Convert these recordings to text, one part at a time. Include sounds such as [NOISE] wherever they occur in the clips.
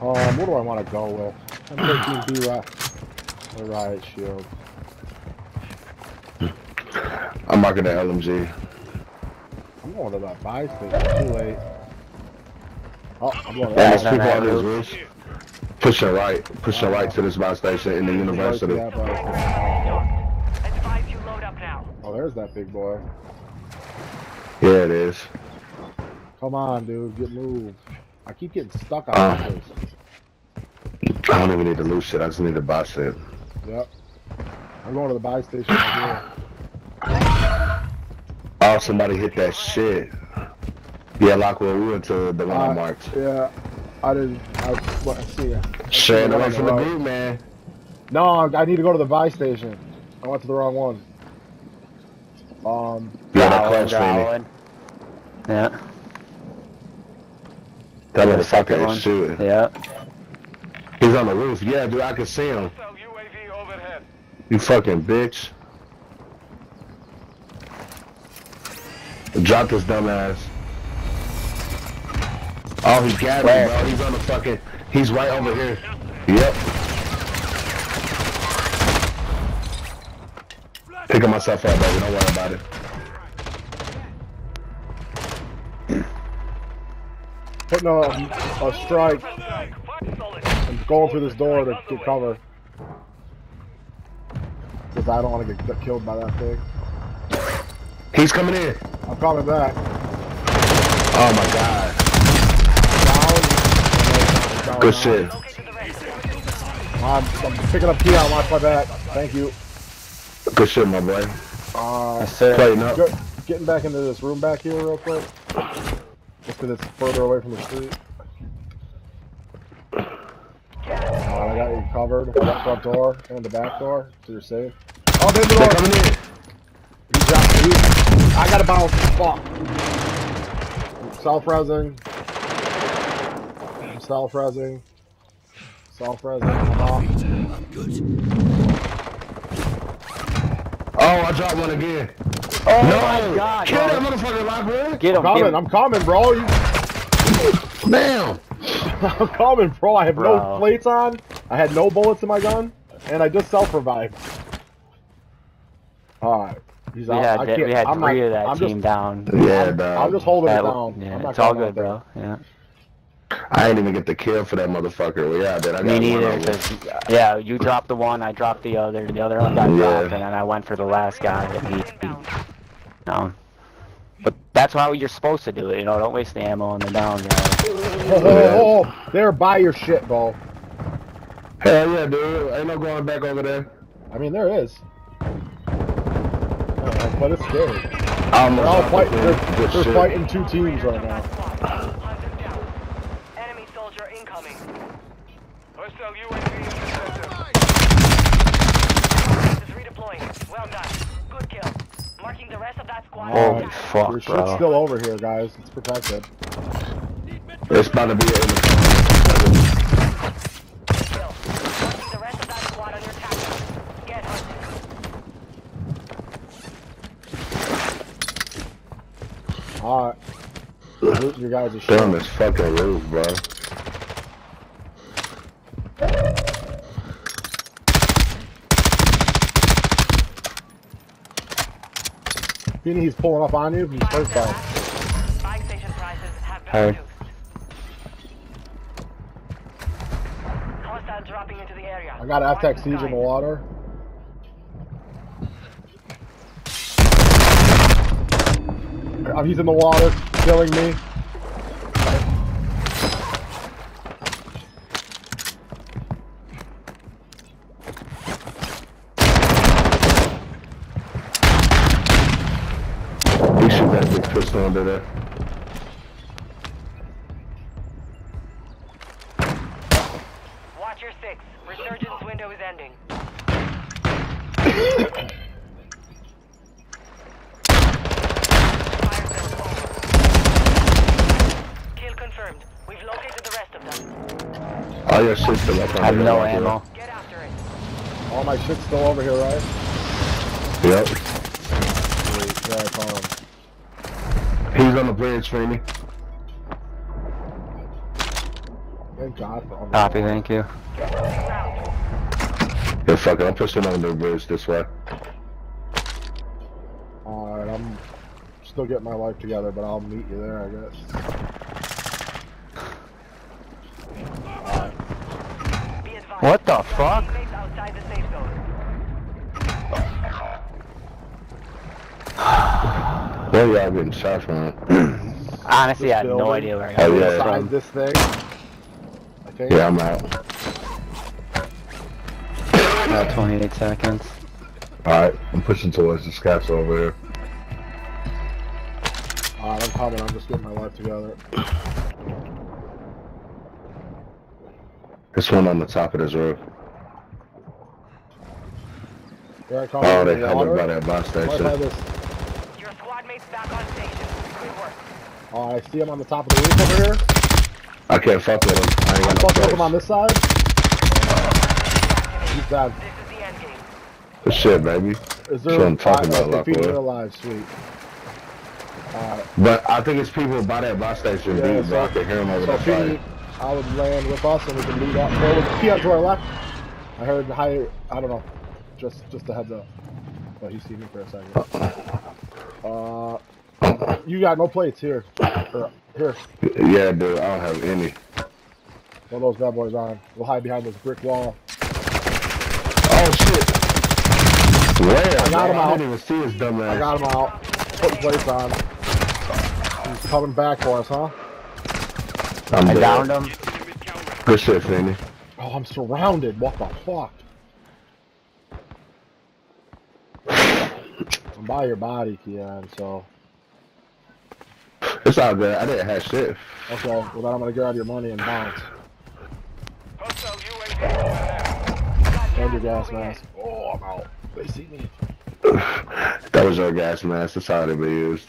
Um, what do I want to go with? I'm taking B riot, the riot shield. I'm marking the LMG. I'm going to that buy station. Too late. Oh, I'm going to There's Yeah, people no, on no, this roof. Pushing right, pushing right to this buy station in the university. That buy station. Advise you load up now. Oh, there's that big boy. Yeah, it is. Come on, dude, get moved. I keep getting stuck on Uh. this. I don't even need to lose shit. I just need to buy shit. Yep. I'm going to the buy station right Oh, somebody hit that shit. Yeah, Lockwood, we went to the here. landmarks. Uh, yeah, I didn't. I, what, I see ya. Straight away on from the the road. group, man. No, I need to go to the buy station. I went to the wrong one. Um, Yeah, that Growling, close for Yeah. That Yeah, the second motherfucker one. is shooting. Yeah. He's on the roof. Yeah, dude, I can see him. Hostile UAV overhead. You fucking bitch. Drop this dumbass. Oh, he got me, bro. He's on the fucking. He's right over here. Yep. Picking myself up, baby. Don't worry about it. putting a, a strike Fight solid. and going through this door to get cover. Because I don't want to get get killed by that thing. He's coming in. I'm coming back. Oh my god. Down. Down, Good shit. Located the rest. I'm, I'm picking up Keon. Watch my back. Thank you. Good shit, my boy. Uh, Yes, sir. Plating up. Getting back into this room back here real quick. Just because it's further away from the street. I got you covered. That front door and the back door, so you're safe. Oh, there's the They're door! coming in. He's got, he, I gotta bounce. Fuck. Self-resing. Self-resing. Self-resing. I'm off. Oh, I dropped one again. Oh no! my god, Kill that motherfucker, Lockwood. Get him. I'm coming. Get him. I'm coming, bro. You, Damn. [LAUGHS] I'm coming, bro. I have no plates on. I had no bullets in my gun, and I just self-revived. Alright. He's We out. had, I we had I'm three not- of that I'm team just, down. Yeah, I'm. I'm just holding That- it down. yeah, I'm not it's all good, bro. Yeah. I didn't even get the kill for that motherfucker. Well, yeah, I did. I got Me neither. of them. 'cause, yeah, you dropped the one, I dropped the other. The other one got Yeah. dropped, and then I went for the last guy that he. No. But that's how you're supposed to do it. You know, don't waste the ammo on the down guy. [LAUGHS] Oh, oh, oh, there, buy your shit, bro. Hell yeah, dude. Ain't no going back over there. I mean, there is. Uh, but it's scary. I almost They're all fighting. They're, thing. Good they're shit. fighting two teams right now. Hunt. Enemy soldier incoming. Hostile UAV intercepted. Is redeploying. Well done. Good kill. Marking the rest of that squad. Holy Alright. fuck, Your shit's bro. still over here, guys. It's protected. It's about to be in the Kill. Marking the rest of that squad on your tactics. Get hunted. Alright. Loot your guys' shit. Damn this fucking roof, bro. Feeling he's pulling up on you. He's first down. Buy station prices have been Heard. reduced. Hostile dropping into the area. I got Watch FTAC Siege in the water. He's in the water, killing me. You shoot that big pistol under there. Watch your six. Resurgence window is ending. [LAUGHS] Fire sales over. Kill confirmed. We've located the rest of them. All your shit's still up under I have no Lockwood. ammo. Get after it. All my shit's still over here, right? Yep. Wait, yeah, I found him. He's on the bridge, Feeney. Thank God for Copy, thank you. Yeah, fuck it. I'm pushing on the bridge this way. Alright, I'm still getting my life together, but I'll meet you there, I guess. Alright. Be advised. What the fuck? teammates outside the safe zone. Where y'all getting shot from? [CLEARS THROAT] Honestly, I have no idea where I got yeah. it from. this thing. I think. Yeah, I'm out. About 28 seconds. Alright, I'm pushing towards the scouts over here. Alright, I'm coming. I'm just getting my life together. This one on the top of this roof. I. Oh, they the covered water. by that bus station. this. Your squad mates back on station. Good work. Oh, I see him on the top of the roof over here. I can't fuck with him. I ain't I'm got fucking with him on this side. He's dead. This is the end game. Good shit, baby. Is That's there what I'm talking five- about, uh, okay, feeding Lockwood. alive, sweet. Alright. But I think it's people by that bus station Yeah, deep, bro. I can hear them over So that fight. I would land with us and we can lead up forward. Key up to our left. I heard high. I don't know. Just just a heads up. But he see me for a second. Uh, you got no plates here. Or, here, Yeah, dude, I don't have any. throw those bad boys on. We'll hide behind this brick wall. Oh shit! Where? I got him I out. didn't even see his dumb ass. I got him out. Putting plates on. He's coming back for us, huh? I'm I dead. downed him. Good shit, Finny. Oh, I'm surrounded. What the fuck? I'm by your body, Keon, so. It's all good. I didn't have shit. Okay, well then I'm gonna grab your money and bounce. Hostile UAV. And your gas mask. Oh, I'm out. They see me. [SIGHS] That was your gas mask. That's how they be used.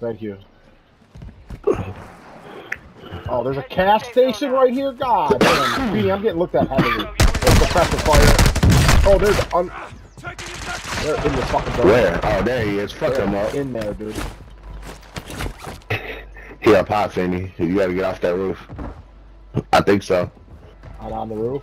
Thank you. Oh, there's a cash station right here? God damn. Beanie, I'm getting looked at heavily. There's suppressive fire. Oh, there's un... They're in the fucking door. Where? Oh, there he is. Fuck him They're up. in there, dude. He up high, Finny. You gotta get off that roof. I think so. Out on the roof.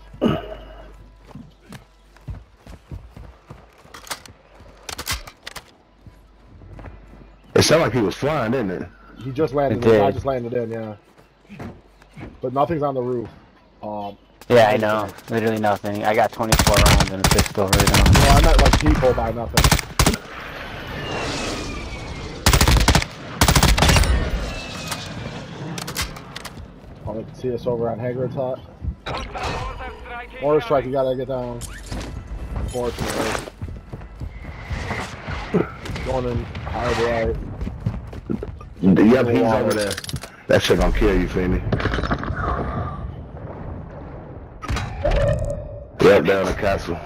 It sounded like he was flying, didn't it? He just landed It in. I just landed in, yeah. But nothing's on the roof. Um, Yeah, I know. Literally nothing. I got 24 rounds and a pistol right now. well, I meant like people by nothing. Oh, they can see us over on Hagrid's hut. Mortar strike, you gotta get down. Unfortunately. Going in hard right. Yep, he's over there. That shit gonna kill you, Finny. Yep, down the castle.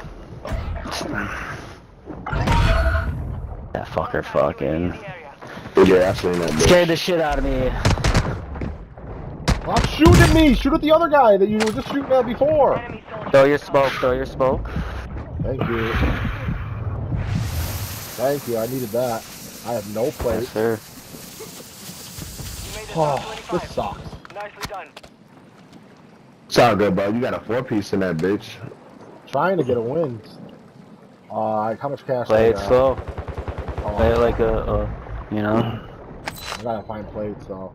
That fucker fucking Yeah, I seen that bitch. scared the shit out of me. Stop shooting me! Shoot at the other guy that you were just shooting at before! Enemy. Throw your smoke, throw your smoke. Thank you. Thank you, I needed that. I have no place. Yes, place. sir. You made it Oh, top 25. this sucks. Nicely done. It's all good, bro. You got a four piece in that bitch. Trying to get a win. Uh, how much cash Play I it got? slow. Oh, Play it like a, a you know. I gotta find plates, so.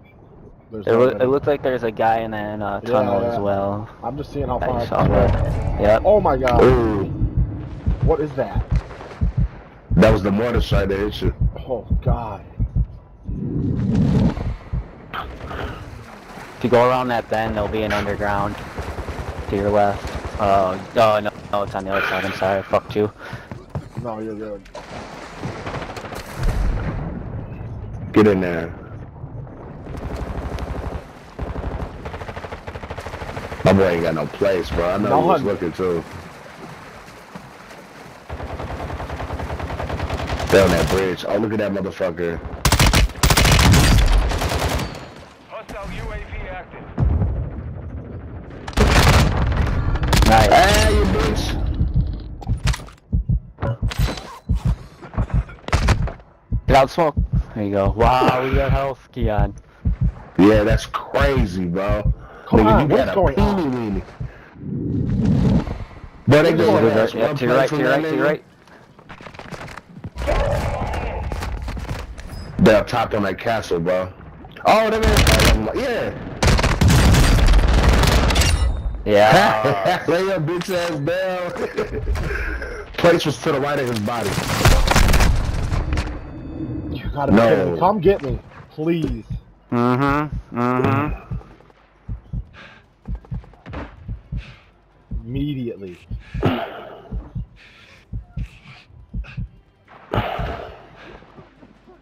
There's It, no loo- it looked like there's a guy in that uh, tunnel Yeah, as well. I'm just seeing how far I saw can that. Yep. Oh my god, Ooh, what is that? that was the mortar side that hit you. Oh god. If you go around that bend, there'll be an underground to your left. Uh, oh no, no, it's on the other side. I'm sorry, I fucked you. No, you're good. Get in there. My boy ain't got no place, bro. I know he was None. looking too. Down that bridge. Oh, look at that motherfucker. Hostile UAV active. Nice. Hey, you bitch. Get out, of smoke. There you go. Wow, we got health, Keon. Yeah, that's crazy, bro. Come Nigga, on, you what's got a going on? peeny weeny. They What's go going on? ass. Yeah, One to your play right, to your right, to your nigga. right. They're up top on that castle, bro. Oh, they man. Yeah. Yeah. [LAUGHS] Lay your bitch ass down. [LAUGHS] Place was to the right of his body. You gotta be No. kidding me. Come get me, please. mm-hmm. Mm-hmm. Immediately.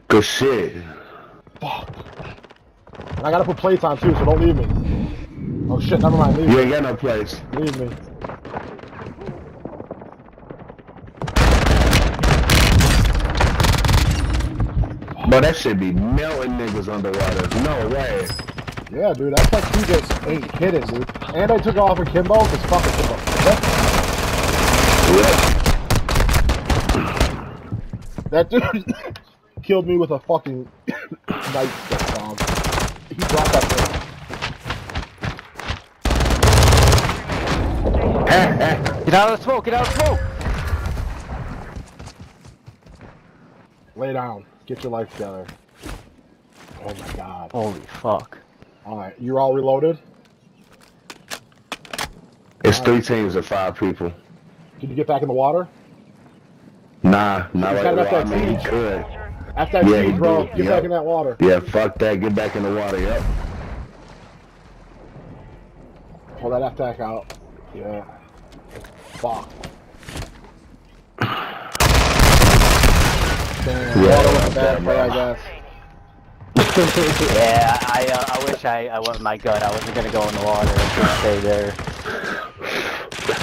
Good shit. And I gotta put plates on too, so don't leave me. Oh shit, never mind. Leave You me. ain't got no place. Leave me. But that should be melting niggas underwater. No way. Yeah, dude, that's like he just ain't kidding, dude. And I took off with Kimbo, cause fuck it, Kimbo. That, that dude [LAUGHS] killed me with a fucking [COUGHS] dog. He dropped that thing. Get out of the smoke, get out of the smoke! Lay down. Get your life together. Oh my god. Holy fuck. Alright, you're all reloaded? It's three teams of five people. Can you get back in the water? Nah, not He's right got. I mean, he could. After that Yeah, siege, bro, did, get yeah. back in that water. Yeah, fuck that. Get back in the water, yep. Pull that attack out. Yeah. Fuck. Damn, Yeah, water was bad bad, play, I guess. [LAUGHS] Yeah, I uh, I wish I, I went with my gut. I wasn't gonna go in the water. I was gonna stay there.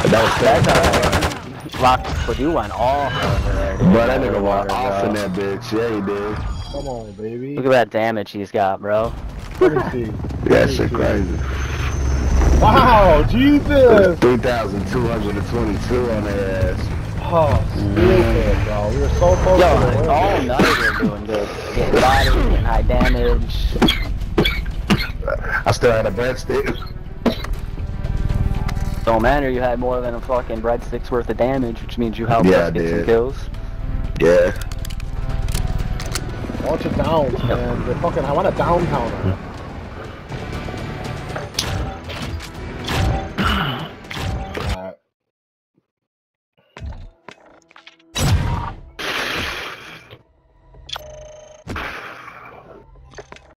That was That's alright. Rock, but you went off over there. dude. Bro, that nigga the went off in that bitch. Yeah, he did. Come on, baby. Look at that damage he's got, bro. Let me see. [LAUGHS] That shit crazy. Wow, Jesus! 3,222 on their ass. Oh, stupid, bro. We were so close Yo, to the win. all night we're doing good. Getting bodies, getting high damage. I still had a breadstick. [LAUGHS] Don't matter, you had more than a fucking breadstick's worth of damage, which means you helped Yeah, I us get some kills. Yeah. Bunch of downs, man. They're fucking, I want a down counter.